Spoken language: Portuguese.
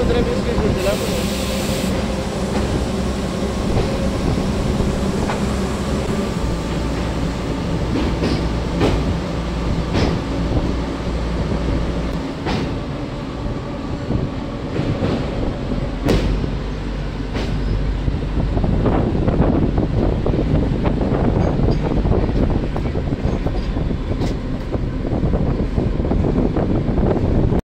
André mesmo que ele lá.